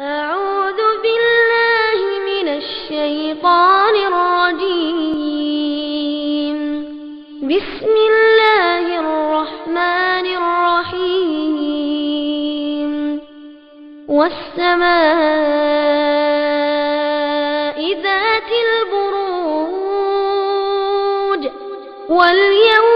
أعوذ بالله من الشيطان الرجيم. بسم الله الرحمن الرحيم. والسماء ذات البروج. واليوم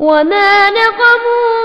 وما نقموا